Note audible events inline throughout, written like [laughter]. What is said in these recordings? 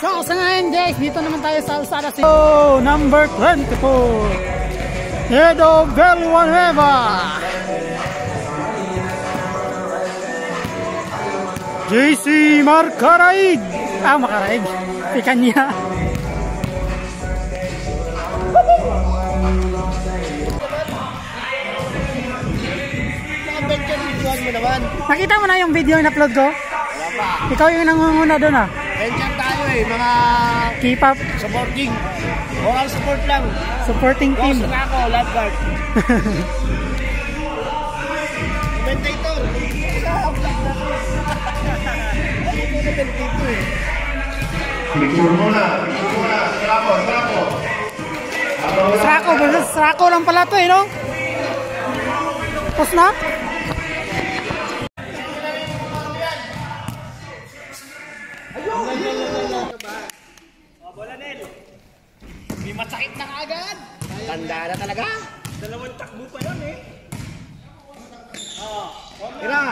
So, sa ngayon guys, dito naman tayo sa Alsada City. Oh, number 24. Edo Villanueva. JC Marcaraig. Ah, Marcaraig. Ikan niya. Nakita mo na yung video yung upload ko? Pa. Ikaw yung nangunguna doon ah. Pension tayo eh, mga K-pop supporting. Moral support lang. supporting team. Boss na ako, lifeguard. [laughs] Commentator. Picture muna, picture muna. Srako. Srako, basta srako lang pala to eh, no? Tapos na? May masakit na kaagad. Tanda na talaga. Dalawang takbo pa yun eh. Oh, Tira.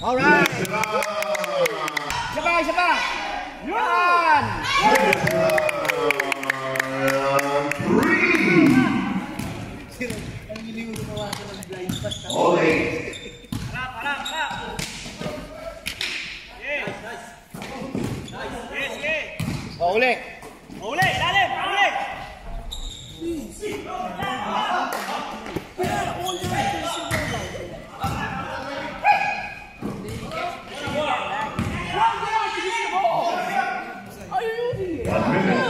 Alright. Isa pa, isa pa. Yan. Okay. Oh, uli. Uli, lalim, uli. One minute.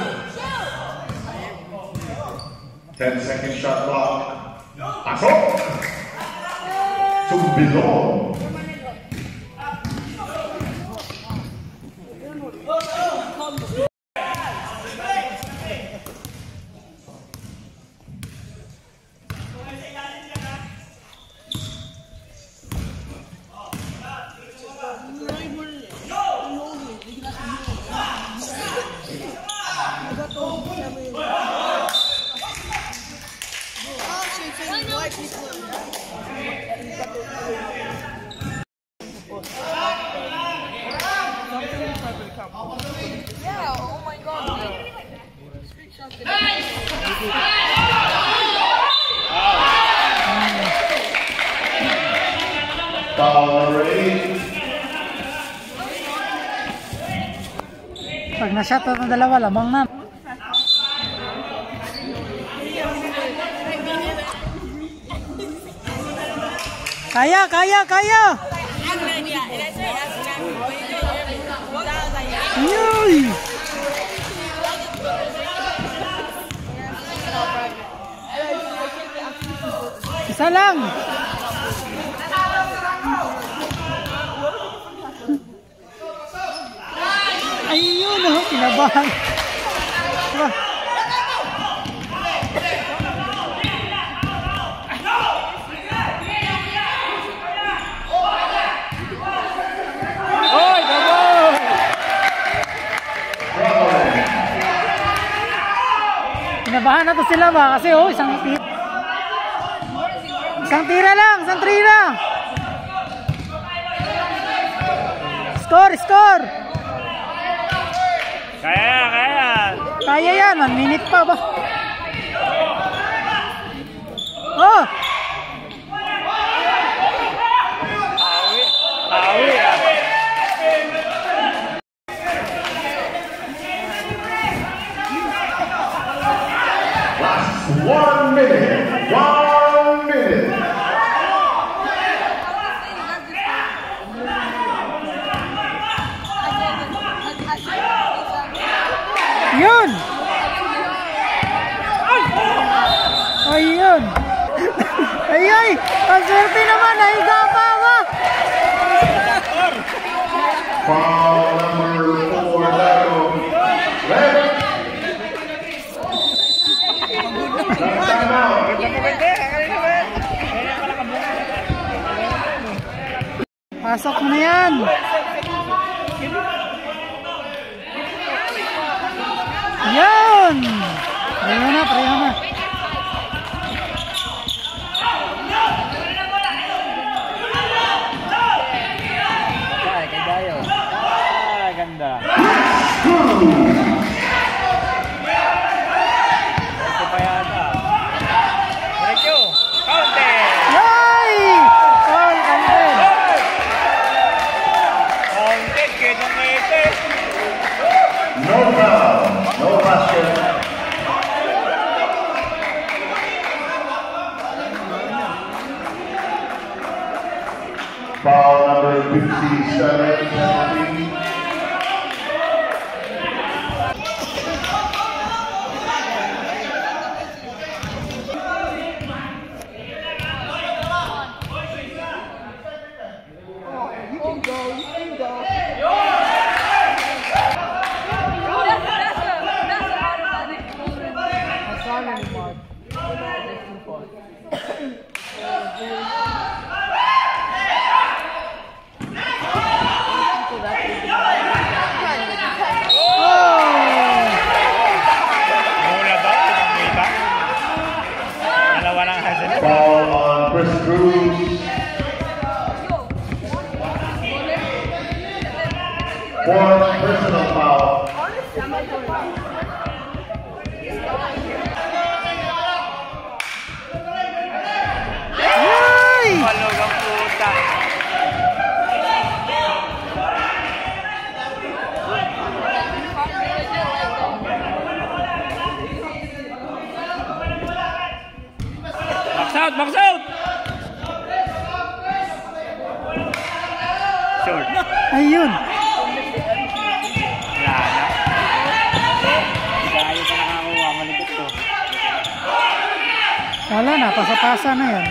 Ten second shot clock. Pasok! who belong. Pag na-shot na dalawa, lamang na. Kaya, kaya, kaya! Yoy! Isa lang! Ayun oh, kinabahan. Kinabahan na to sila ba? Kasi oh, isang tira. Isang tira lang, isang tira. Score, score! Kaya, kaya. Kaya yan, one minute pa ba? Oh! Awi ah. Last one minute. One minute. Yun! Ay, ay! Swerte naman, nahiga pa. Pasok mo na yan! Yan! Na, na. Lang hasil. Foul on Chris Cruz. Fourth personal foul. Box out! Short. Ayun. Wala na, pasa-pasa na yan.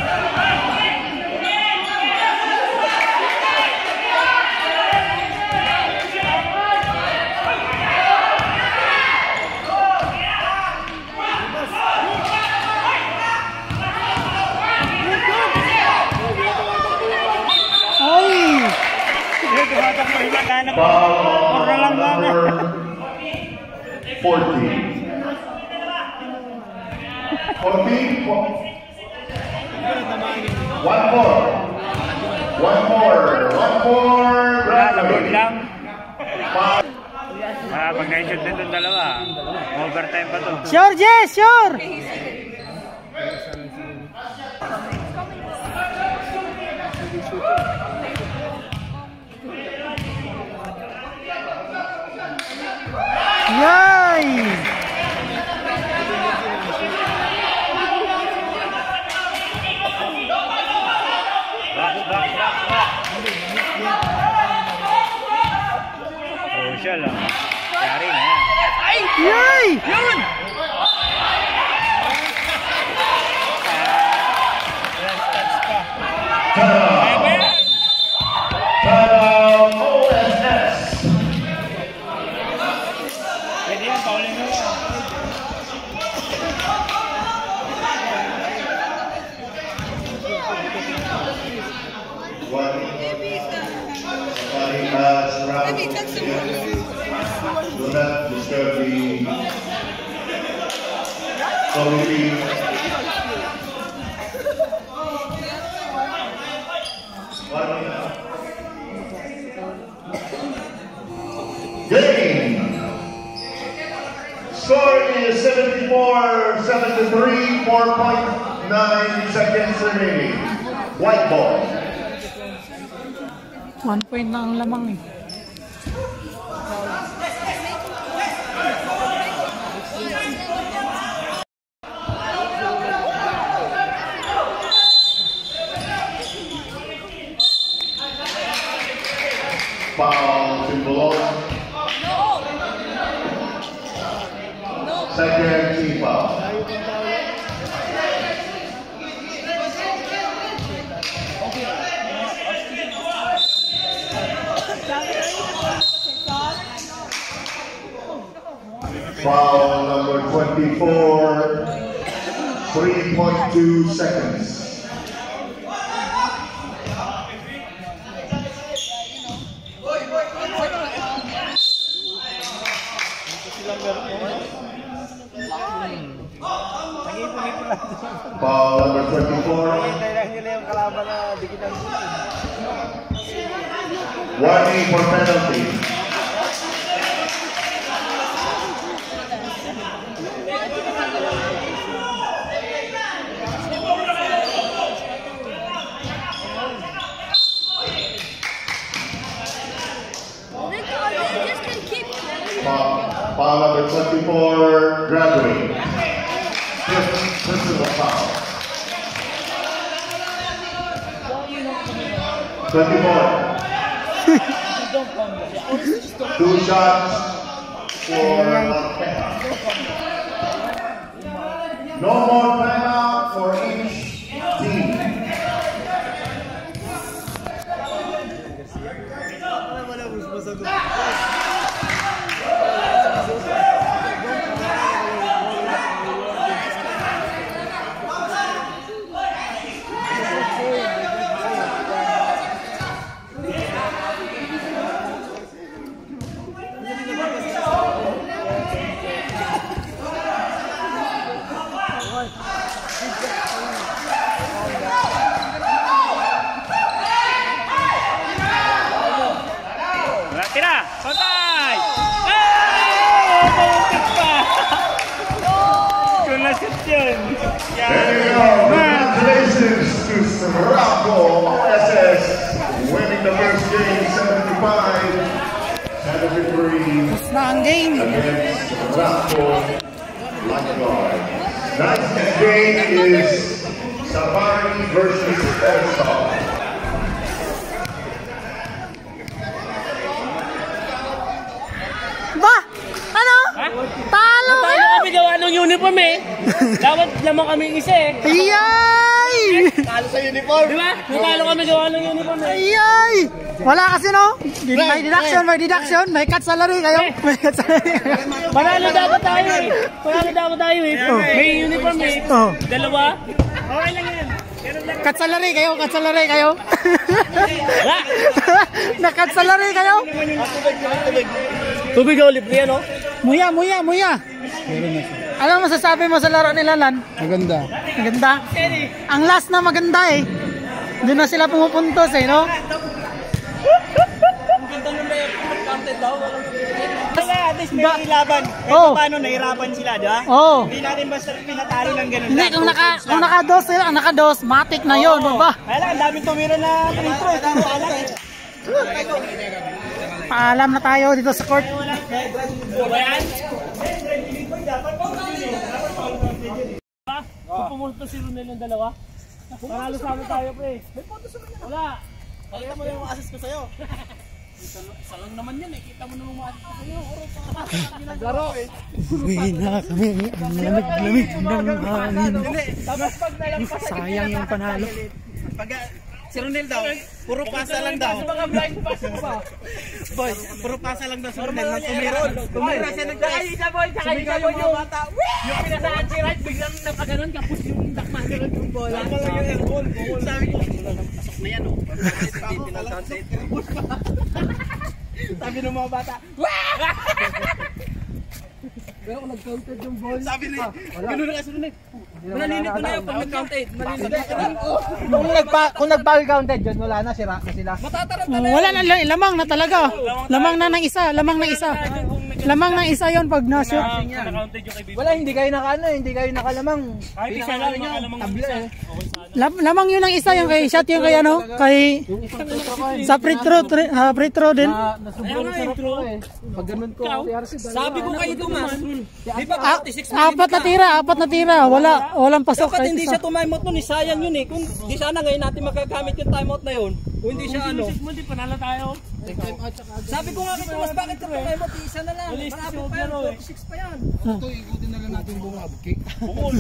Ay! Hindi, tumatakbo. Iba na na. Foul on number 14. 14. fo- One more. One more. One more. Sabon lang. Ah, pag na-shoot din itong dalawa. Overtime pa to. Sure, Jess! Sure! Yay! Oh. Yari na yan. Yay! Yun! Kaya ba has round. Do not disturb the committee. One minute. Game. Score is 74 73, 4.9 seconds remaining. White ball. One point na ang lamang eh. Woo! Foul number 24, 3.2 seconds. Foul number 24. Warning for penalty. Foul, foul number 24, graduate. Fifth personal foul. 24. [laughs] Two shots for uh, Montana. No more timeout for There you go. Congratulations to Srapco OSS winning the first game 75 73 Tapos na ang game. against Srapco Lifeguard. Next game is Safari versus Airsoft. Ba? Ano? Talo Paano kayo! kami gawa ng uniform eh? [laughs] Dapat lamang kami isa eh. Ayay! Talo sa uniform. Di ba? Natalo kami gawa ng uniform eh. Ayay! Wala kasi no? May deduction, may deduction, may cut salary kayo. May cut salary kayo. Panalo dapat tayo eh. Panalo dapat tayo eh. May uniform eh. Oh. Dalawa. Okay lang yan. Cut salary kayo, cut salary kayo. Wala. Na-cut salary kayo. Tubig o libre yan oh. Muya, muya, muya. Ano masasabi mo sa laro nila, Lan? Maganda. Maganda? Ang last na maganda eh. Doon na sila pumupuntos eh, no? Kaya at least may Ba- laban. Kahit Oh. paano nahirapan sila, di ba? Oo. Hindi natin basta pinatalo ng ganun. Hindi, kung naka, kung lang. naka-dos sila, naka-dos, matik na yun, Oo. ba? Kaya lang, ang daming tumira na free eh. Paalam na tayo dito sa court. Kung pumunta si Ronel ng dalawa. Panalo sa amin tayo pre. May punto sa kanya. Wala. Pakita mo yung mga assist ko sa'yo. [laughs] Isa lang naman yan eh. Kita mo naman mga ko sa'yo. Laro eh. Uwi na kami. Ang lamig-lamig ng hangin. Tapos pag nalampas Sayang yung panalo. Pag si Ronel daw, puro pasa lang daw. Boy, puro pasa lang daw si Ronel. Nang tumiron. Tumira siya ng Saka isa boy, saka isa boy yung yung pinasaan si Wright biglang napaganon kapos yung dakma ni Ron yung bola. Tama lang yung airball. Sabi ko, pasok na yan oh. [laughs] Sabi ng mga bata, Pero kung nag-counted yung ball, sabi ni, gano'n na kasi Maninito na yun pag nag-counted. Maninito Kung nagpa kung nag-foul counted yun, wala na sira na sila. Matatarap Oh, wala na, la- lamang na talaga. Lamang na ng isa, lamang ng isa. Lamang ng isa yon pag Bibi. Wala, hindi kayo nakaano, hindi kayo nakalamang. Kahit isa lang makalamang Tabla eh. Lam- lamang yun ng isa, yung kay shot yung kay ano, kay sa free throw, ah, free throw din. Eh. Pag ganun ko, Sabi ko kayo Tomas. Di ba Ah, apat na tira, apat na tira. Wala, walang pasok. Dapat hindi siya tumaimot nun, eh. sayang yun eh. Kung di sana ngayon natin magagamit yung timeout na yun. Kung hindi siya ano. Kung hindi panalo tayo. Sabi ko nga kay Tomas, bakit ka tumaimot? Isa na lang. Marami pa yan, 46 pa yan. Ito, ikutin na lang natin bumabki. Bukol.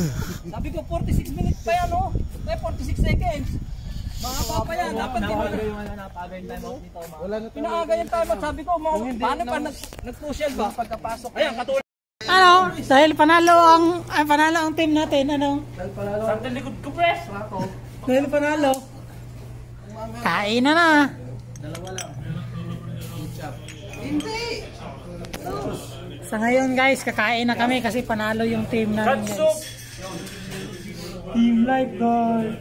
Sabi ko, 46 minutes pa yan oh. Eh, 46 seconds. Mahaba pa yan. Dapat din mo. Wala na Pinaaga yung timeout. Sabi ko, paano pa nag, nag-crucial ba? Pagkapasok. Ayan, katulad. Ano, dahil panalo ang, ay, panalo ang team natin, ano? Sa likod ko, press. Dahil panalo. Kain na na. Sa ngayon guys, kakain na kami kasi panalo yung team namin guys. Team Lifeguard.